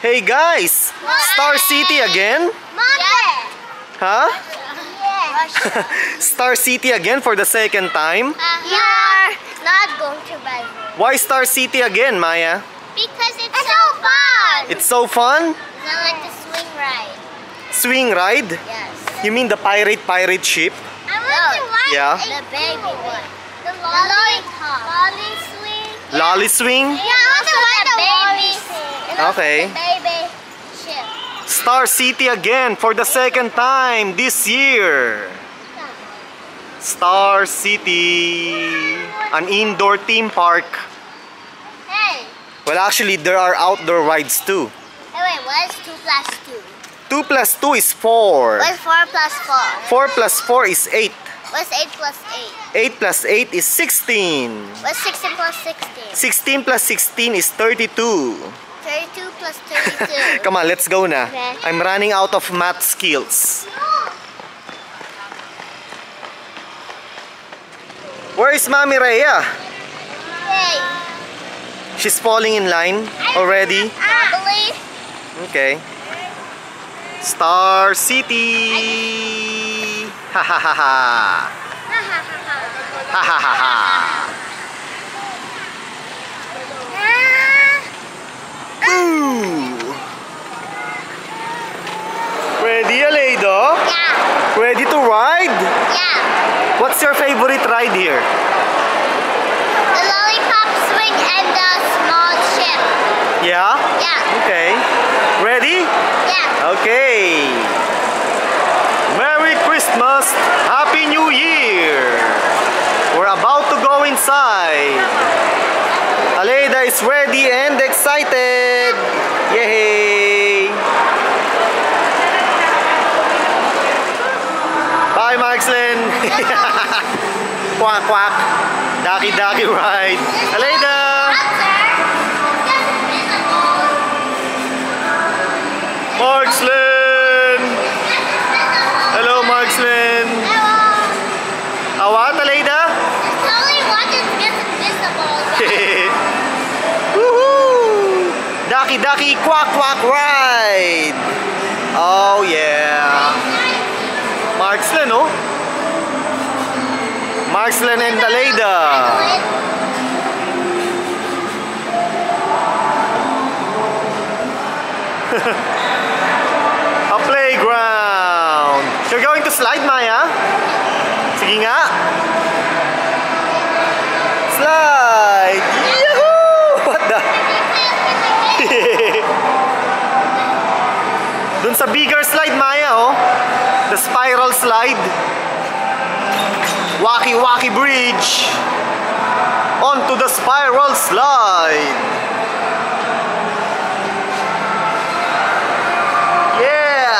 Hey guys! Star City again? Mother! Huh? Yes. Star City again for the second time? Uh-huh. You're not going to bed. Why Star City again, Maya? Because it's, so fun! It's so fun? It's not like the swing ride. Swing ride? Yes. You mean the pirate pirate ship? I want to ride Yeah. the baby one. The lollipop. Lolly swing. Lolly swing? Yeah, I want to ride the baby swing. Okay. Baby ship. Star City again for the second time this year. Star City. An indoor theme park. Hey. Well, actually, there are outdoor rides too. Hey, wait, what is 2 plus 2? 2 plus 2 is 4. What's 4 plus 4? 4 plus 4 is 8. What's 8 plus 8? 8 plus 8 is 16. What's 16 plus 16? 16 plus 16 is 32. 32 plus 32. Come on, let's go na. Okay. I'm running out of math skills. Where is Mami Rhea? She's falling in line already. Okay. Star City. Ha ha ha ha. Ha ha ha ha. Ah. Ooh. Ready, Aleido? Yeah. Ready to ride? Yeah. What's your favorite ride here? Ready and excited. Yay! Bye, Marxlen. quack quack. Ducky ducky ride. Aleida! Marxlen! Ducky Ducky Quack Quack Ride! Oh yeah! Marxlen, oh! Marxlen and Aleida! A playground! You're going to slide, Maya? Sige nga! Slide! Yahoo! What the? Dun sa bigger slide, Maya, oh. The slide. Waki Waki Bridge. Onto the spiral slide. Yeah!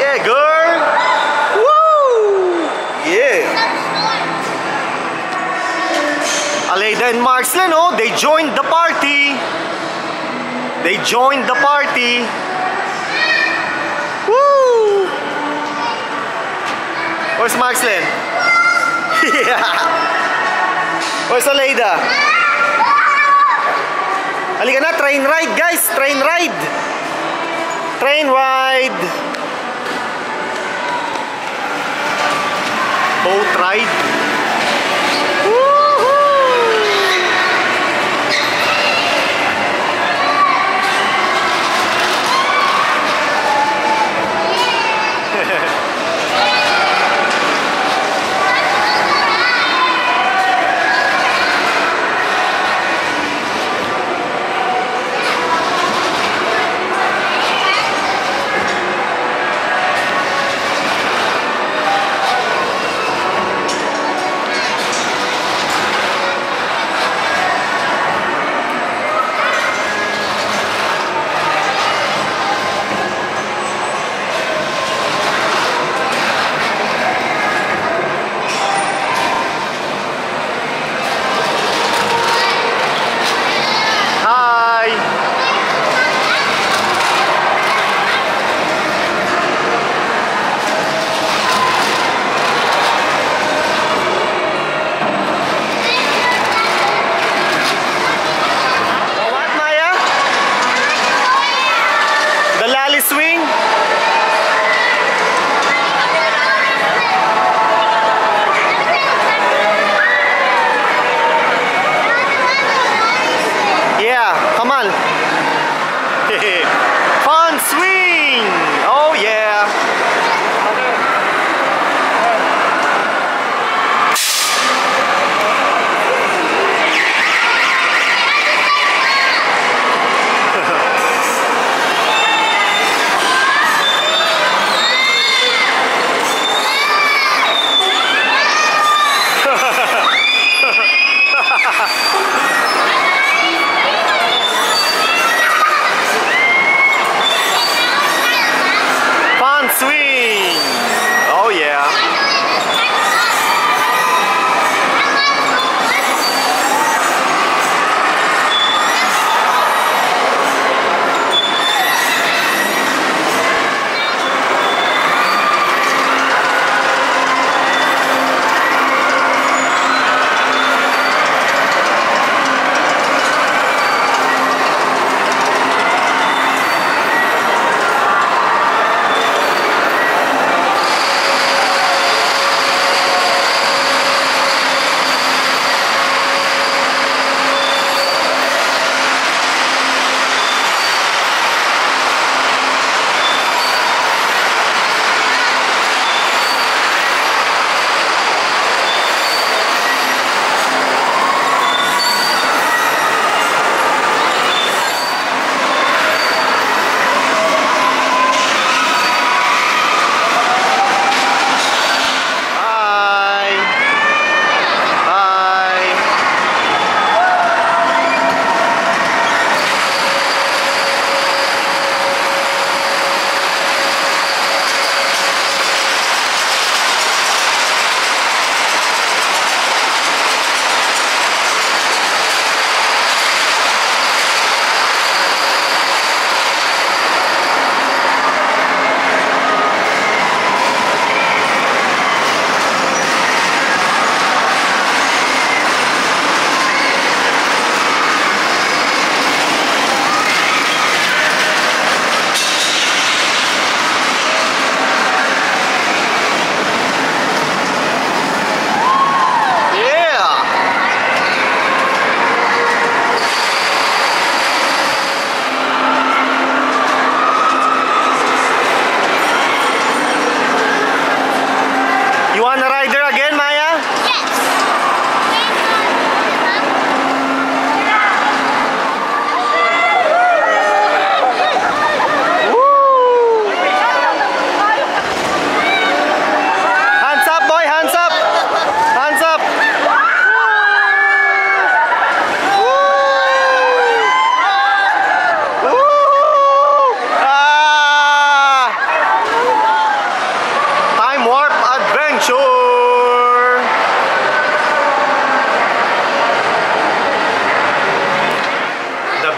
Yeah, girl! Woo! Yeah! Aleida and Marxlen, oh, they joined the party. They joined the party. Where's Marksland? yeah. Where's Aleida? Halika na, train ride guys, train ride. Train ride. Boat ride.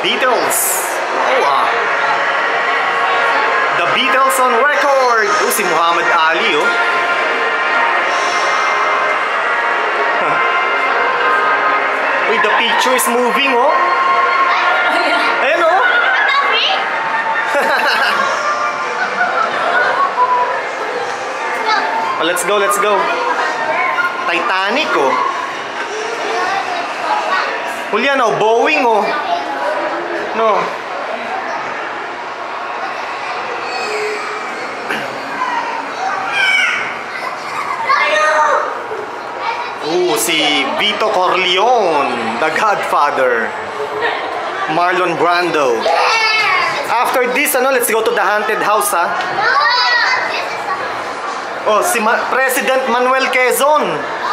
Oh, ah. The Beatles on record. Oh, si Muhammad Ali, oh. Uy, the picture is moving, oh. Ayan, oh. Oh, let's go, let's go. Titanic, oh. Julian, oh, Boeing, oh. No. Ooh, si Vito Corleone, the Godfather. Marlon Brando. After this, ano, let's go to the haunted house, ha? Oh, si Ma- President Manuel Quezon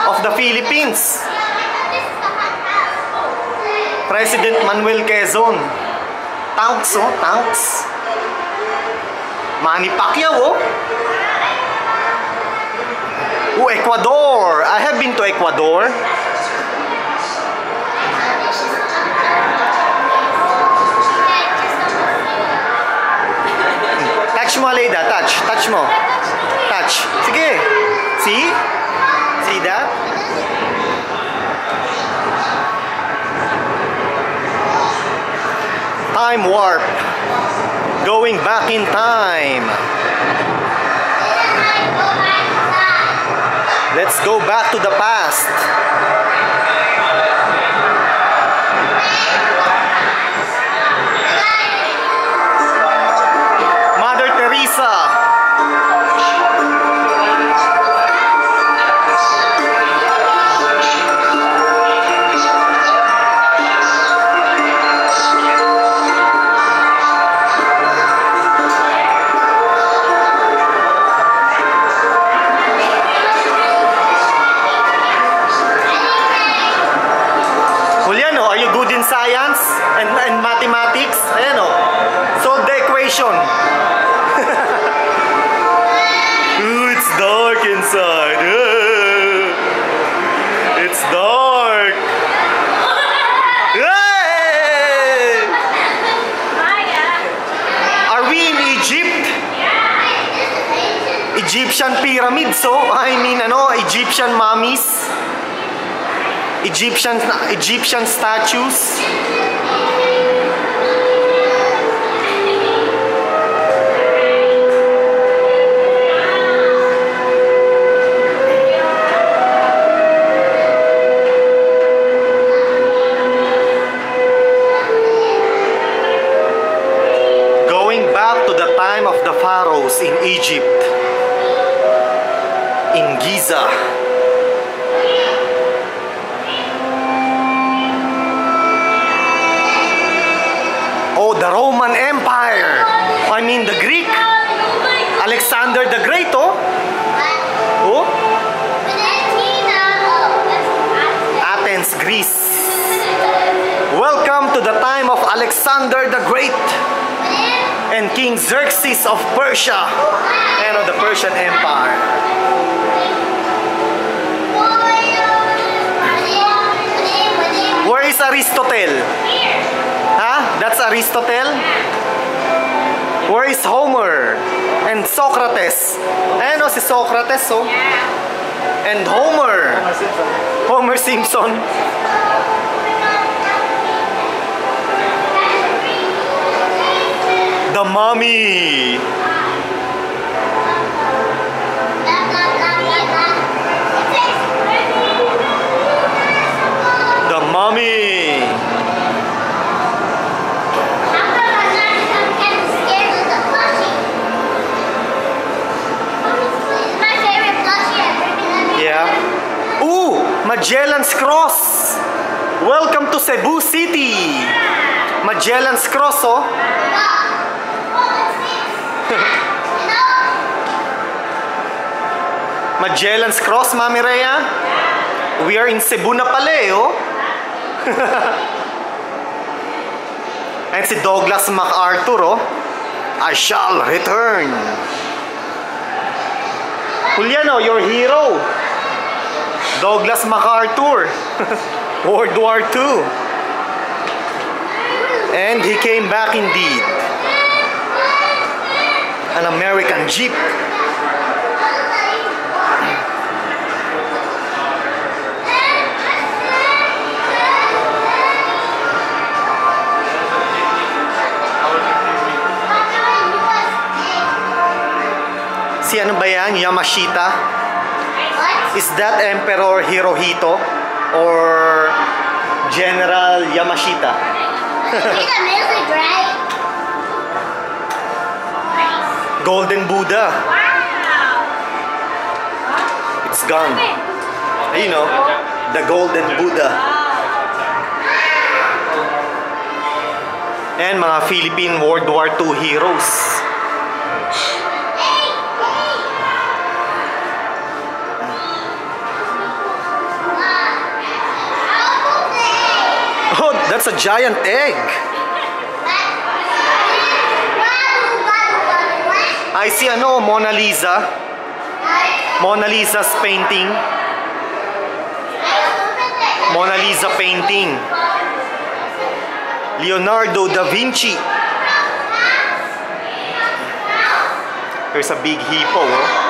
of the Philippines. President Manuel Quezon. Tanks, oh, tanks. Manny Pacquiao, oh. Oh, Ecuador. I have been to Ecuador. Touch mo, Aleida. Touch. Touch mo. Touch. Sige. See? See that? Time warp. Going back in time. Let's go back to the past. Pyramids, so I mean ano, Egyptian mummies. Egyptian Egyptian statues. Alexander the Great, oh. Oh, Athens, Greece. Welcome to the time of Alexander the Great and King Xerxes of Persia and of the Persian Empire. Where is Aristotle? Huh? That's Aristotle? Where is Homer? And Socrates? Ayan o, si Socrates oh. And Homer. Homer Simpson. The Mummy. The Mummy. Magellan's Cross. Welcome to Cebu City. Magellan's Cross, oh. Magellan's Cross, Mami Rhea. We are in Cebu na pala eh, oh. And si Douglas MacArthur, oh. I shall return. Juliano, your hero. Douglas MacArthur. World War II. And he came back indeed. An American Jeep. Si ano ba yan? Yamashita? Is that Emperor Hirohito? Or General Yamashita? Golden Buddha. It's gone. You know, the Golden Buddha. And mga Philippine World War II heroes. Giant egg. I see ano, Mona Lisa. Mona Lisa's painting. Mona Lisa painting. Leonardo da Vinci. There's a big hippo. Oh.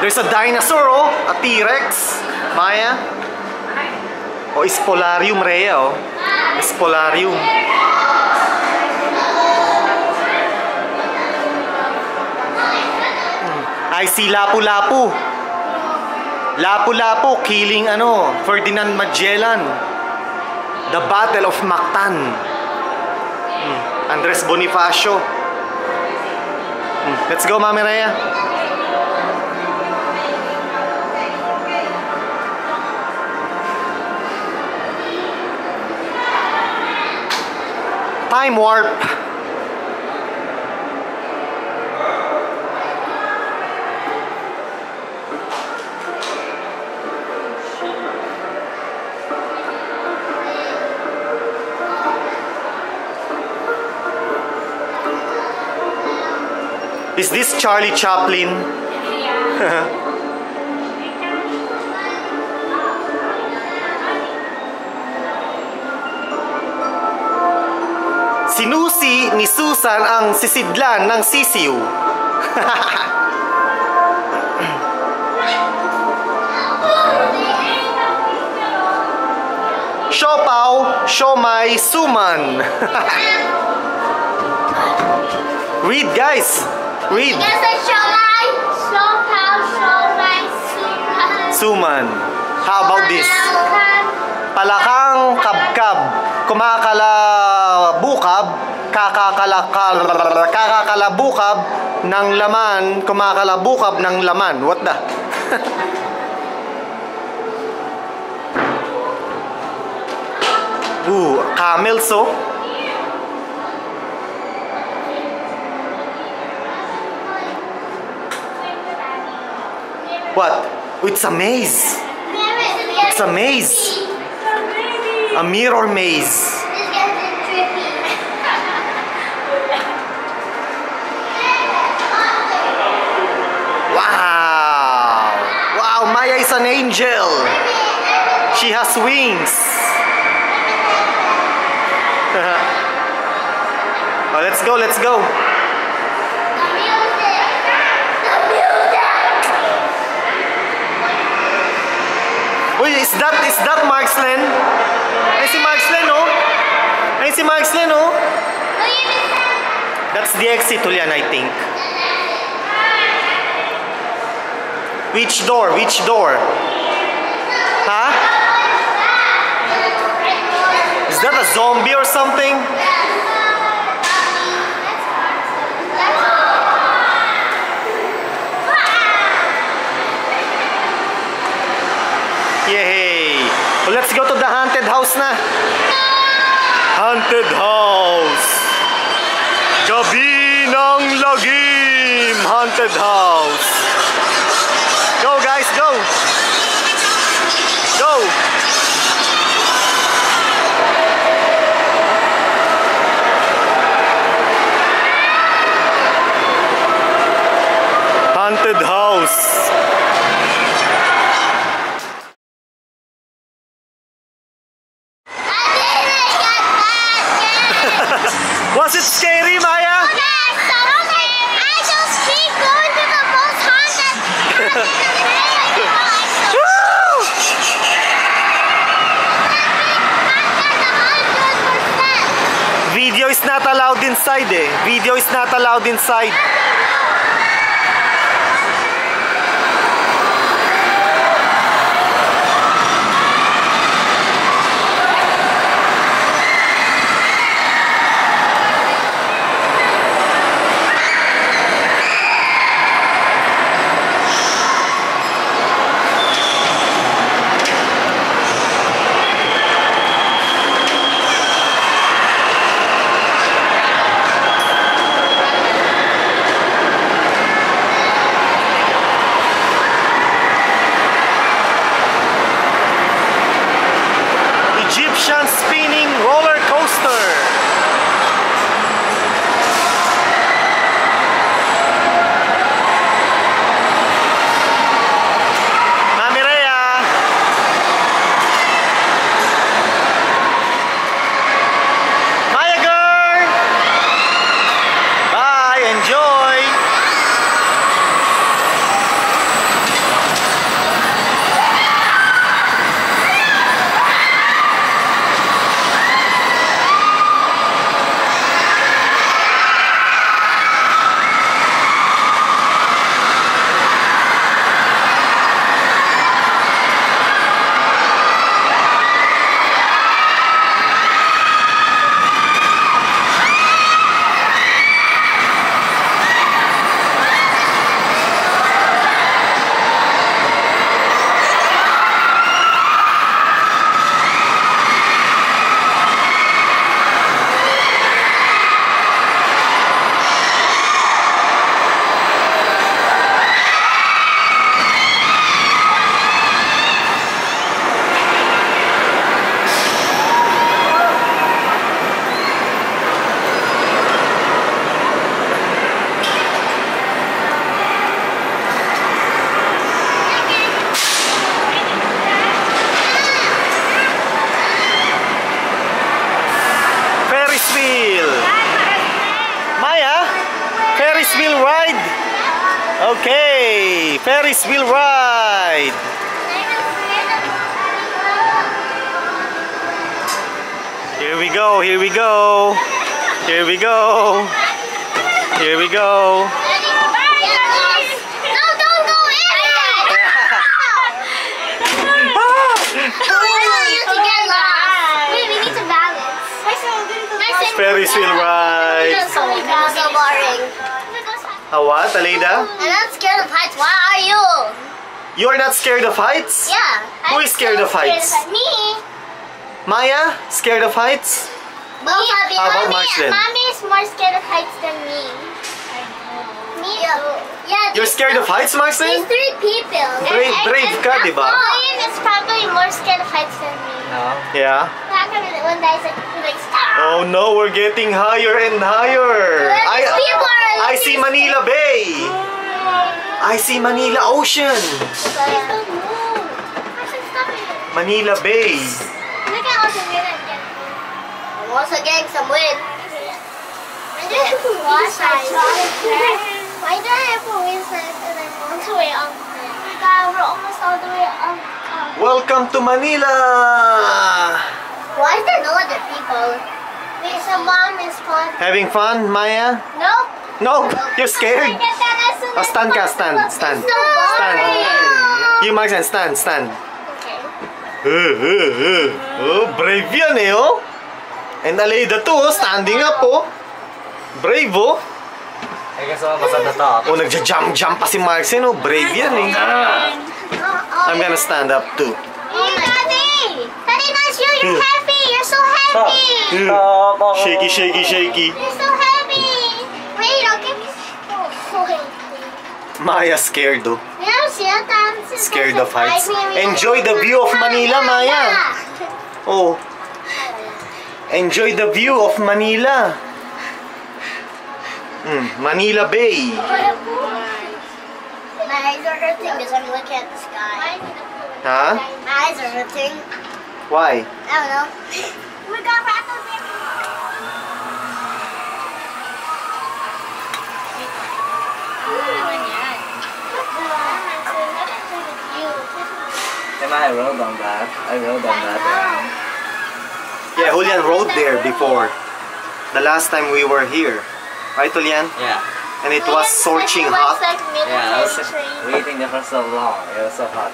There's a dinosaur, oh. A T-Rex. Maya. O Spolarium Rhea, oh. Spolarium. I see Lapu-Lapu. Lapu-Lapu killing ano, Ferdinand Magellan. The Battle of Mactan. Hmm. Andres Bonifacio. Hmm. Let's go, Mami Rhea. Time warp. Is this Charlie Chaplin? Sinusi ni Susan ang sisidlan ng sisiw. Siopaw, siomay, suman. Read guys. Read. How show my super. Suman. How about this? Palakang kabkab. Kumakalabukab. Kakakalakal. Kakakalabukab ng laman. Kumakalabukab ng laman. What the? Ooh, camel so. What? It's a maze. It's a maze. A mirror maze. Angel. She has wings. let's go, let's go. Uy, is that, is that Marxlen? Ay, si Marxlen, oh. Ay, si Marxlen, oh. That's the exit, Julian, I think. Which door? Which door? Huh? Is that a zombie or something? Yay! Let's go to the haunted house na. Haunted house. Gabi ng lagim. Haunted house. Inside eh. Video is not allowed inside. Heights? Yeah. Who I'm is scared so of heights? Me. Maya, scared of heights? Both of you. Ah, How about mommy, Max mommy is more scared of heights than me. I know. Me yeah. Yeah. You're these- scared of heights, These Marcel? three people. Brave- brave ka, di ba? Ryan is probably more scared of heights than me. No. Yeah. One day I said, like, stop. Oh no, we're getting higher and higher. I, I see Manila Bay. Oh, I see Manila Ocean. Please don't move. Carson, stop it. Manila Bay. Look at all the wind I'm getting. Also getting some wind. Why do I have to wash Why do I have to inside and I'm all the way up there? God, we're almost all the way up. Welcome to Manila. Why is there no other people? Wait, so mom is fun. Having fun, Maya? Nope. No, you're scared. Oh, stand ka, stand, stand. Stand. You, Marcel, stand, stand. Okay. Uh, uh, uh. Oh, brave yan eh, oh. And Aleda too, oh, standing up, oh. Brave, oh. I guess I'm at the top. Oh, nagja-jump-jump pa si Marcel, oh. Brave yan eh. I'm gonna stand up too. Daddy! Daddy, not you! You're happy! You're so happy! Stop! ako. Shaky, shaky, shaky. You're so happy! Wait, I'll give you... Wait. Maya scared, I'm Scared of heights. Enjoy the view of Manila, Maya. Oh. Enjoy the view of Manila. Mm, Manila Bay. My eyes are hurting because I'm looking at the sky. Huh? My eyes are hurting. Why? I don't know. we got rattles there. Am I rode on that? I rode on that one. Yeah, Julian rode there before. The last time we were here. Right, Julian? Yeah. And it was scorching hot. Yeah, I was waiting there for so long. It was so hot.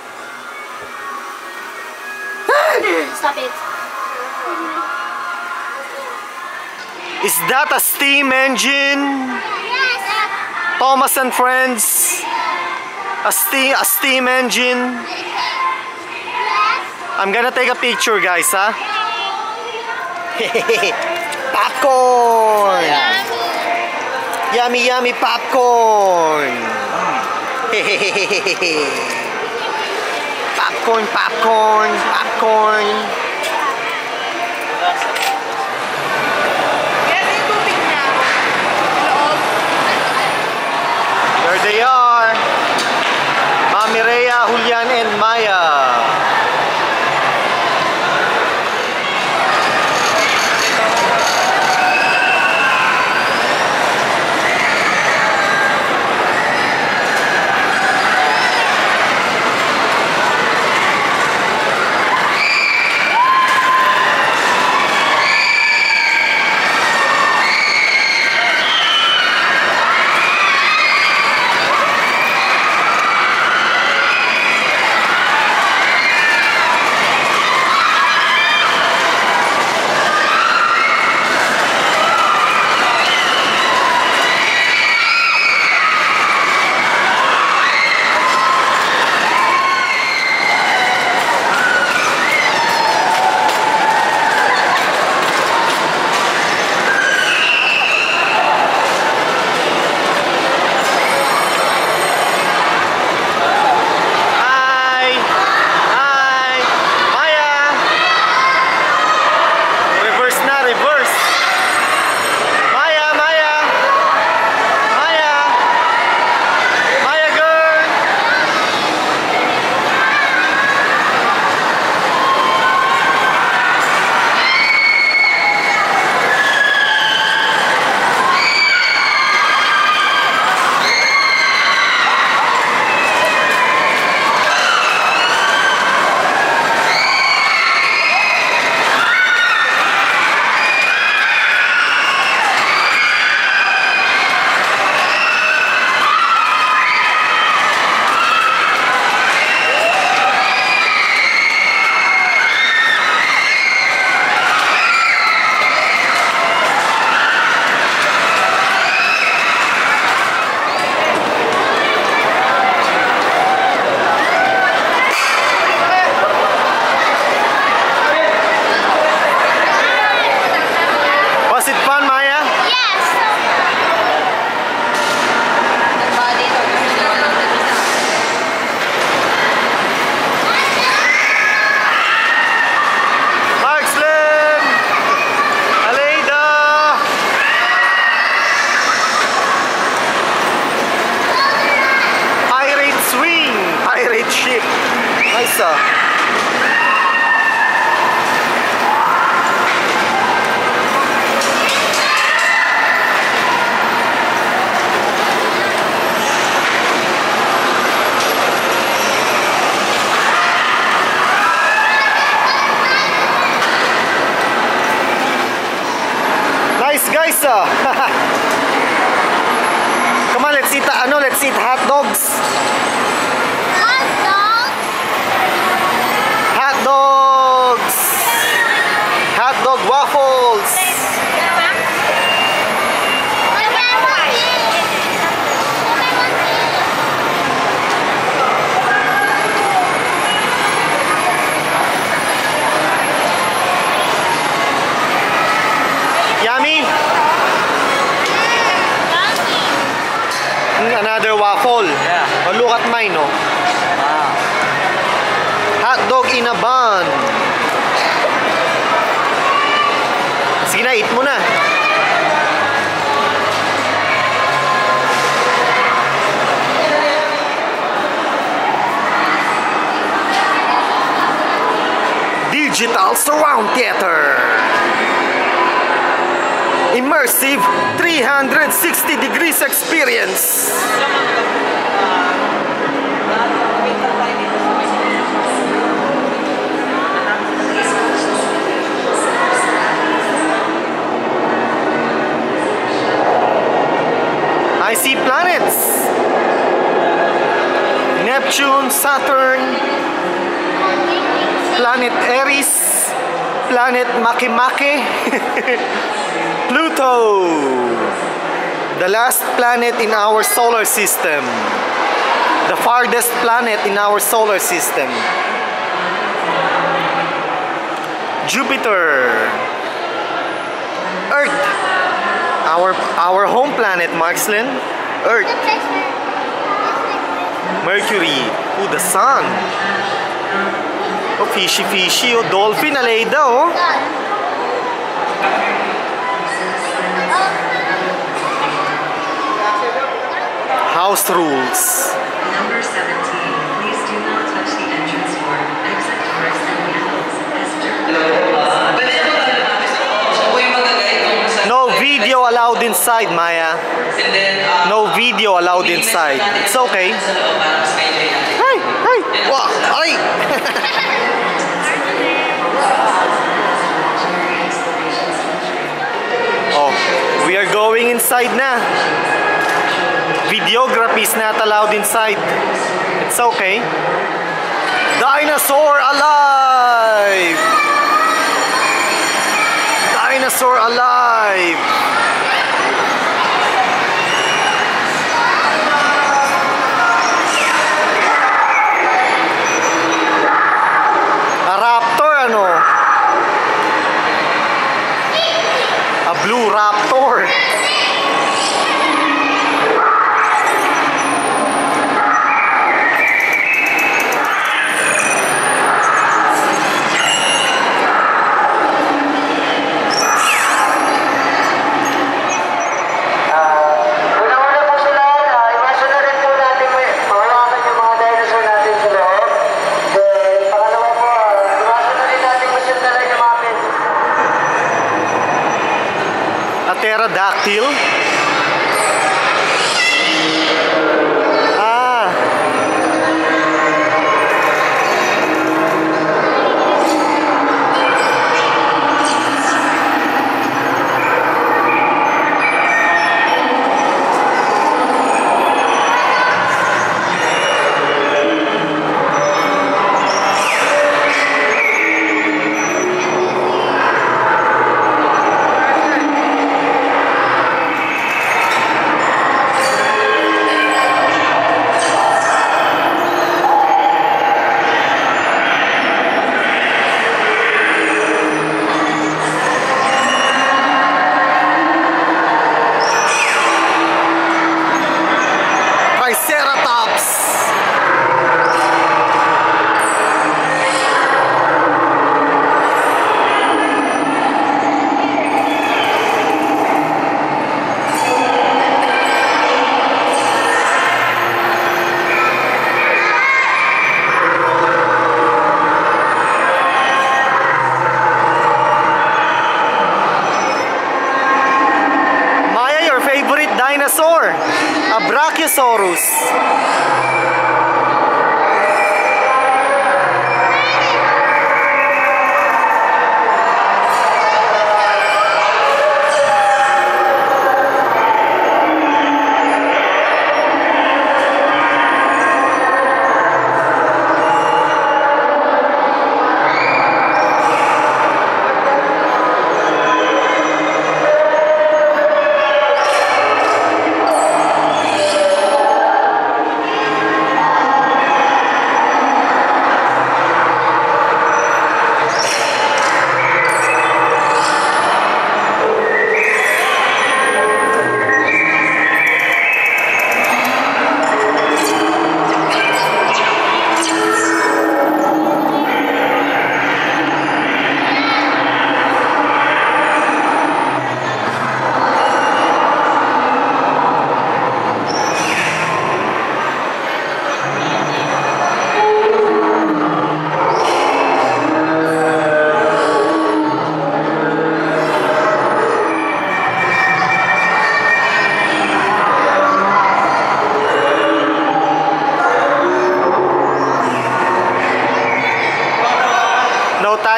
Stop it. Is that a steam engine? Yes. Thomas and friends? A steam, a steam engine? I'm gonna take a picture, guys, huh? popcorn! Yummy, yummy popcorn! popcorn, popcorn, popcorn! There they are! 360 degrees experience. I see planets. Neptune, Saturn, planet Eris, planet Makemake, Pluto, the last planet in our solar system, the farthest planet in our solar system, Jupiter, Earth, our our home planet, Marxlen, Earth, Mercury, oh, the Sun. Oh, fishy fishy, oh, dolphin, Aleida, oh. House rules. Number 17, please do not touch the entrance door, exit doors, and handles as dirt. Pwede na ba tayo natin sa Siya po yung mag-guide kung saan No video allowed inside, Maya. And then, No video allowed inside. It's okay. Sa loob, para mas ma-enjoy natin. Hi, hi. Wow, hi. oh, we are going inside na. Videography is not allowed inside. It's okay. Dinosaur alive! Dinosaur alive! A raptor ano? A blue raptor. Pterodactyl. Soros.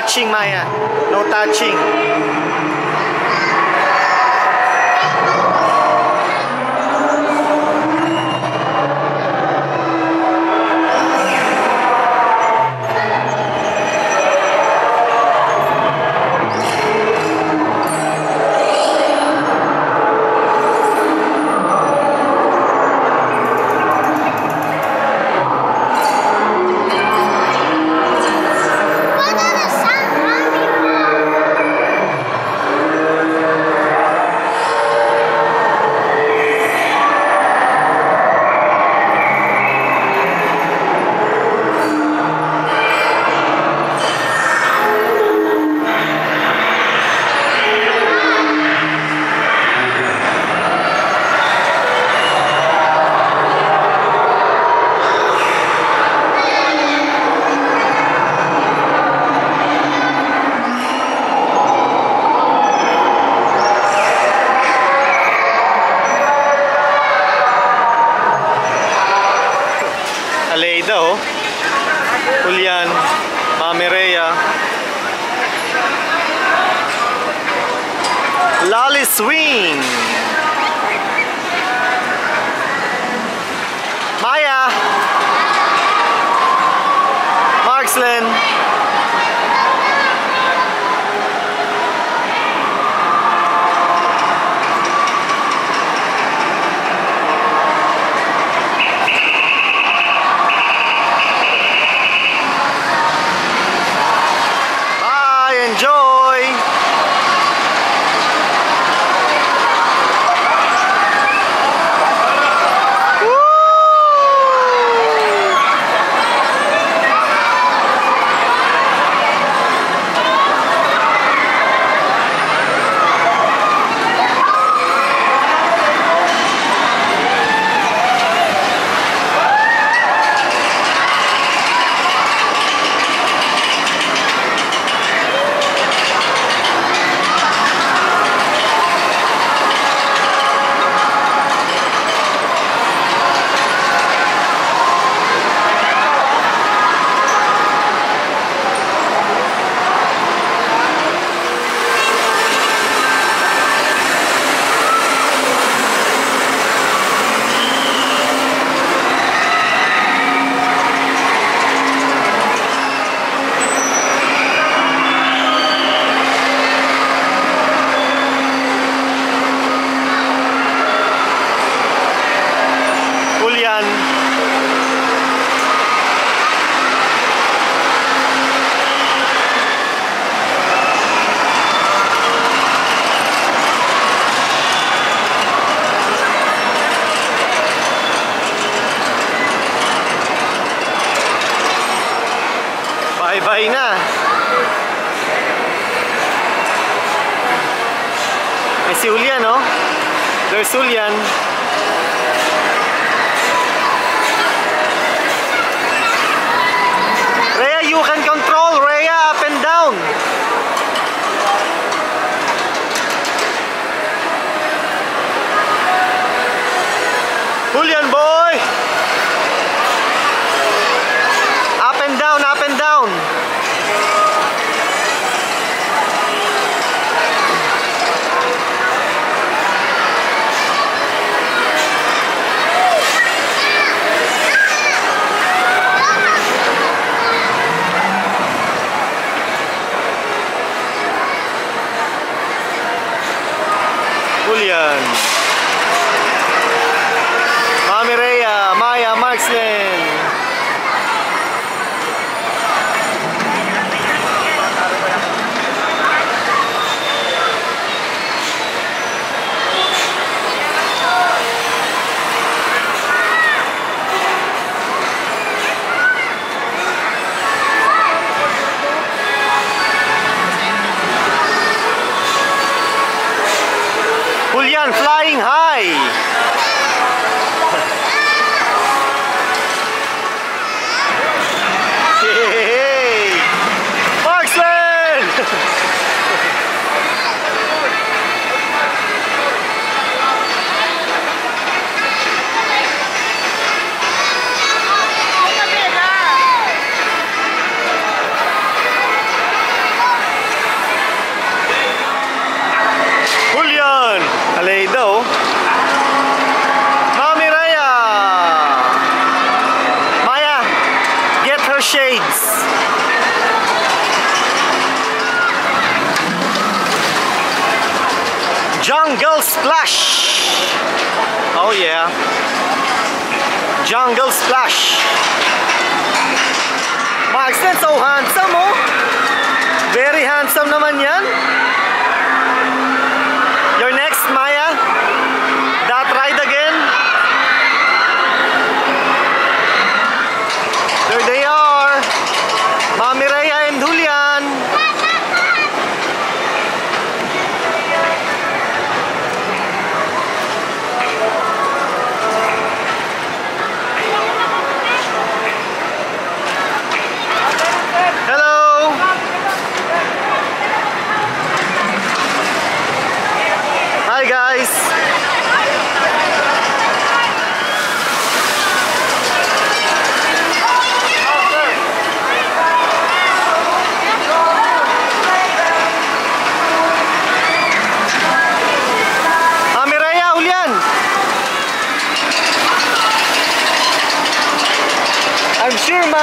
touching, Maya. No touching. si Julian, no? There's Julian. Rhea, you can count Nation. Jungle Splash. Oh yeah. Jungle Splash. Max, that's so handsome oh. Very handsome naman yan.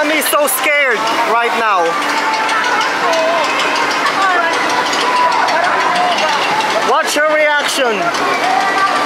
I'm so scared right now. Watch her reaction.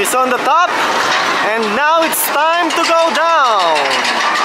He's on the top and now it's time to go down.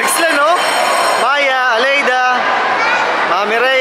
Excellent, no? Maya, Aleida, Mami Rhea.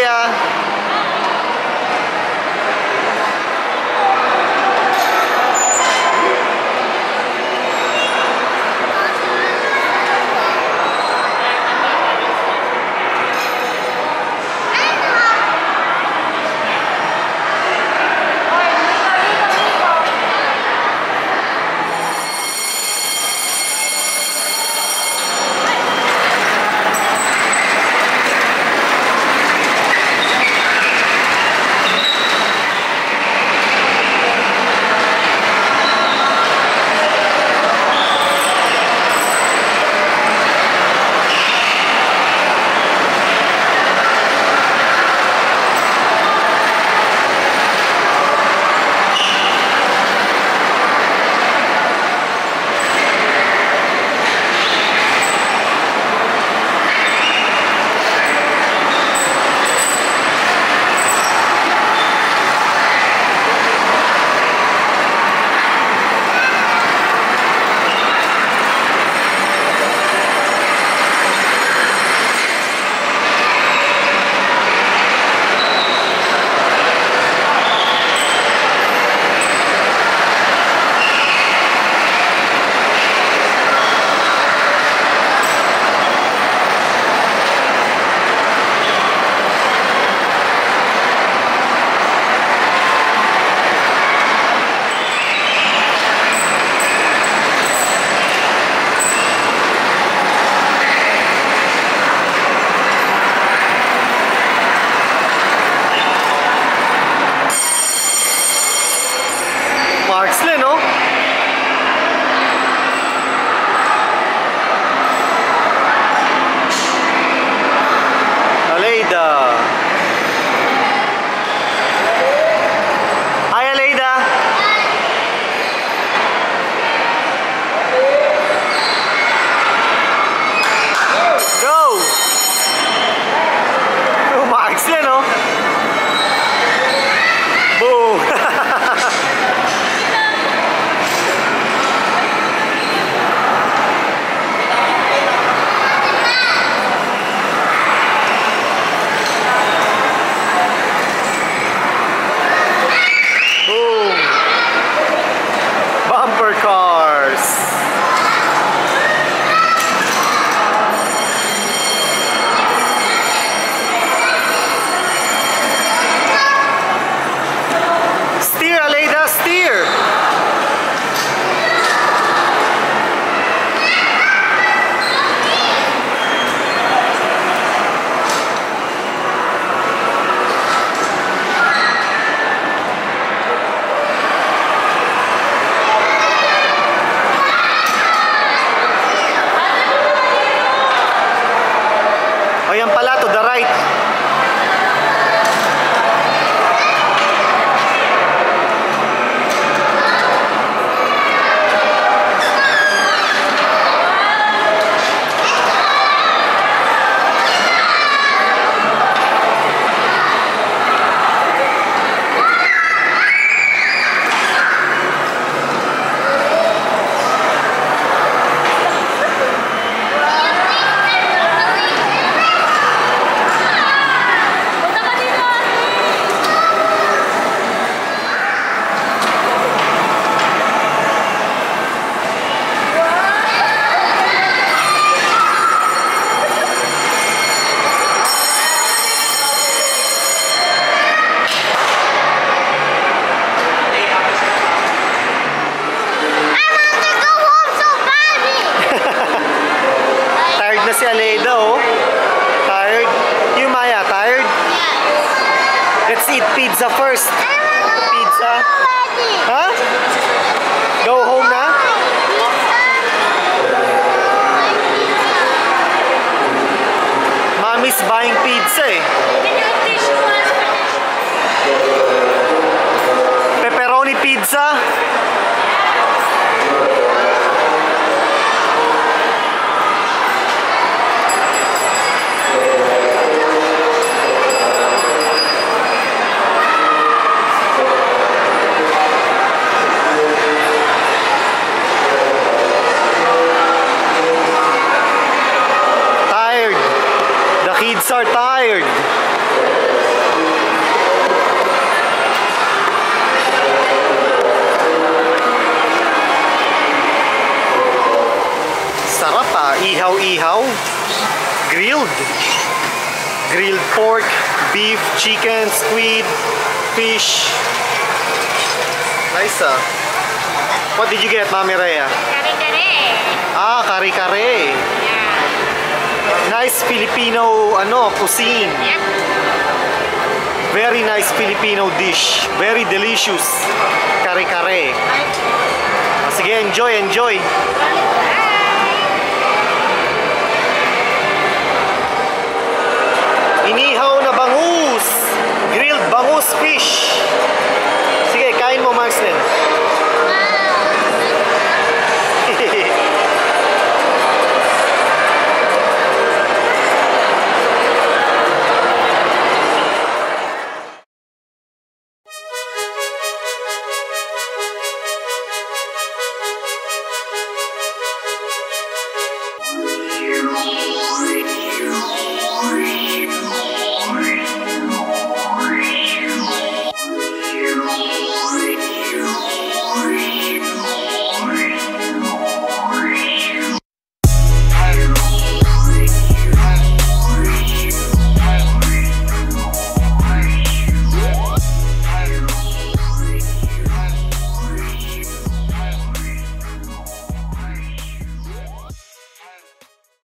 Grilled. Grilled pork, beef, chicken, squid, fish. Nice ah. What did you get, Mami Rhea? Kare-kare. Ah, kare-kare. Yeah. Nice Filipino ano, cuisine. Yep. Very nice Filipino dish. Very delicious. Kare-kare. Sige, enjoy, enjoy. Inihaw bangus fish. Sige, kain mo, Marcel.